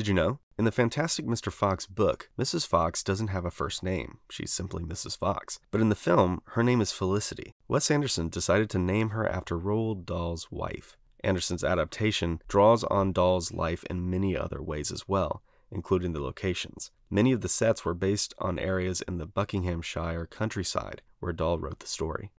Did you know? In the Fantastic Mr. Fox book, Mrs. Fox doesn't have a first name. She's simply Mrs. Fox. But in the film, her name is Felicity. Wes Anderson decided to name her after Roald Dahl's wife. Anderson's adaptation draws on Dahl's life in many other ways as well, including the locations. Many of the sets were based on areas in the Buckinghamshire countryside where Dahl wrote the story.